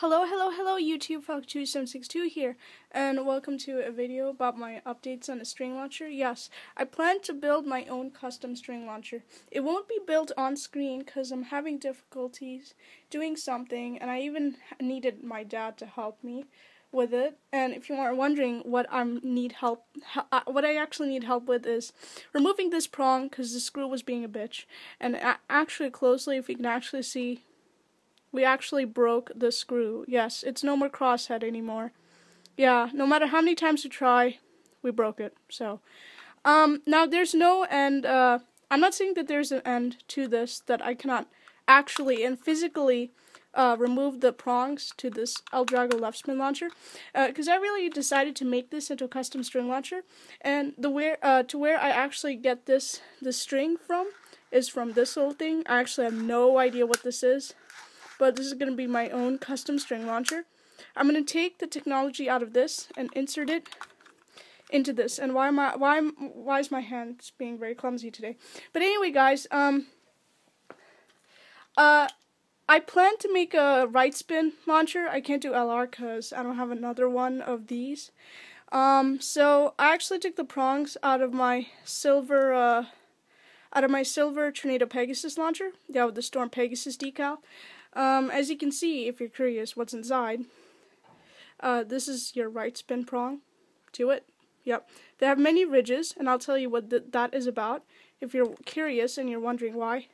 Hello, hello, hello, YouTube Falcon2762 here, and welcome to a video about my updates on a string launcher. Yes, I plan to build my own custom string launcher. It won't be built on screen because I'm having difficulties doing something, and I even needed my dad to help me with it. And if you are wondering what I need help, uh, what I actually need help with is removing this prong because the screw was being a bitch. And actually, closely, if you can actually see we actually broke the screw. Yes, it's no more crosshead anymore. Yeah, no matter how many times we try, we broke it. So, um, now there's no end, uh, I'm not saying that there's an end to this, that I cannot actually and physically uh, remove the prongs to this L-Drago left spin launcher, because uh, I really decided to make this into a custom string launcher, and the where uh, to where I actually get this the string from is from this little thing. I actually have no idea what this is but this is going to be my own custom string launcher. I'm going to take the technology out of this and insert it into this. And why am I why why is my hand being very clumsy today? But anyway, guys, um uh I plan to make a right spin launcher. I can't do LR cuz I don't have another one of these. Um so I actually took the prongs out of my silver uh out of my silver Tornado Pegasus launcher. Yeah, with the Storm Pegasus decal. Um, as you can see, if you're curious what's inside, uh, this is your right spin prong to it. Yep. They have many ridges, and I'll tell you what th that is about if you're curious and you're wondering why.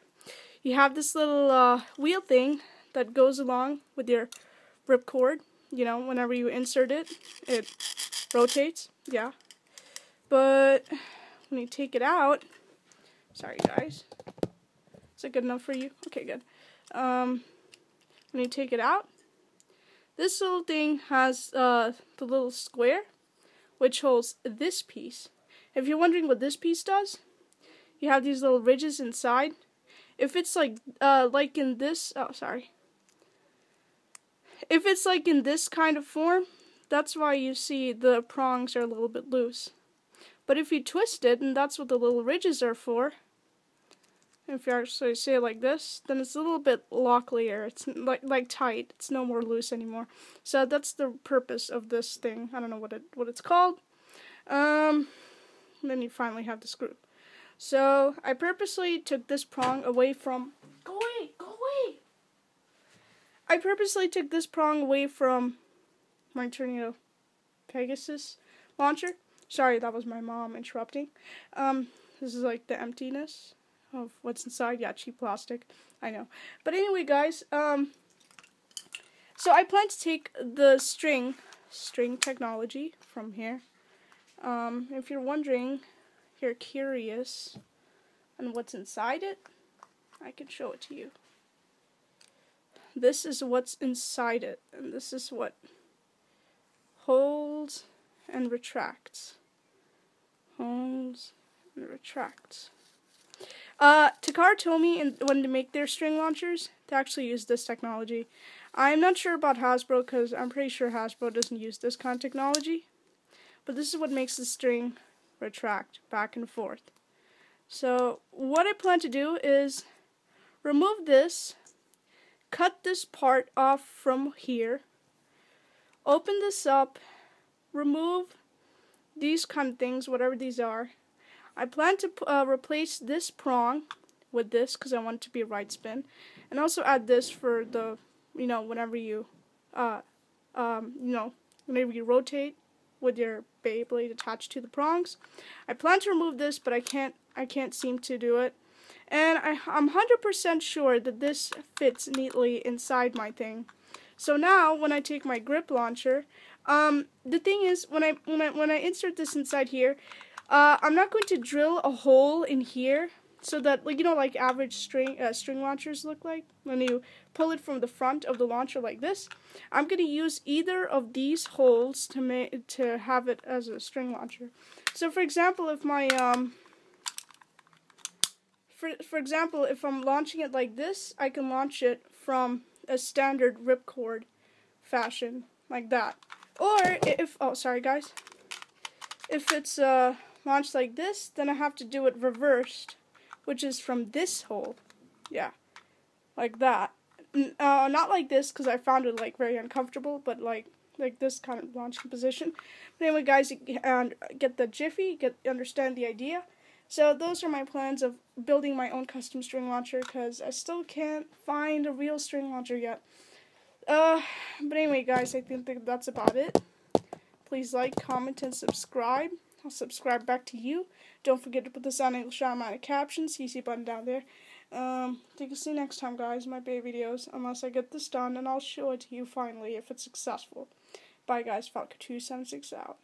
You have this little uh, wheel thing that goes along with your ripcord. You know, whenever you insert it, it rotates. Yeah. But when you take it out, sorry guys. Is it good enough for you? Okay, good. Um, when you take it out, this little thing has uh, the little square, which holds this piece. If you're wondering what this piece does, you have these little ridges inside. If it's like, uh, like in this, oh, sorry. If it's like in this kind of form, that's why you see the prongs are a little bit loose. But if you twist it, and that's what the little ridges are for, if you actually see it like this, then it's a little bit locklier. It's like like tight. It's no more loose anymore. So that's the purpose of this thing. I don't know what it what it's called. Um, then you finally have the screw. So I purposely took this prong away from. Go away! Go away! I purposely took this prong away from my Tornado Pegasus launcher. Sorry, that was my mom interrupting. Um, this is like the emptiness of what's inside. Yeah, cheap plastic. I know. But anyway, guys, um, so I plan to take the string, string technology from here. Um, if you're wondering, you're curious on what's inside it, I can show it to you. This is what's inside it, and this is what holds and retracts. Holds and retracts. Uh, Takara told me in, when to make their string launchers to actually use this technology. I'm not sure about Hasbro because I'm pretty sure Hasbro doesn't use this kind of technology. But this is what makes the string retract back and forth. So what I plan to do is remove this, cut this part off from here, open this up, remove these kind of things, whatever these are, I plan to uh, replace this prong with this because I want it to be a right spin, and also add this for the, you know, whenever you, uh, um, you know, whenever you rotate with your Beyblade attached to the prongs. I plan to remove this, but I can't, I can't seem to do it. And I, I'm 100% sure that this fits neatly inside my thing. So now, when I take my grip launcher, um, the thing is, when I, when I, when I insert this inside here, uh, I'm not going to drill a hole in here so that, like you know, like average string uh, string launchers look like when you pull it from the front of the launcher like this. I'm going to use either of these holes to make to have it as a string launcher. So, for example, if my um, for for example, if I'm launching it like this, I can launch it from a standard ripcord fashion like that. Or if oh sorry guys, if it's uh launched like this, then I have to do it reversed, which is from this hole. Yeah, like that. uh, not like this because I found it like very uncomfortable, but like like this kind of launching position. But anyway, guys, and get the Jiffy, get understand the idea. So those are my plans of building my own custom string launcher because I still can't find a real string launcher yet. Uh, but anyway, guys, I think that's about it. Please like, comment, and subscribe. I'll subscribe back to you. Don't forget to put the sound English automatic captions, CC button down there. Um, you see you next time, guys, my bay videos. Unless I get this done, and I'll show it to you finally if it's successful. Bye, guys. Falcon276 out.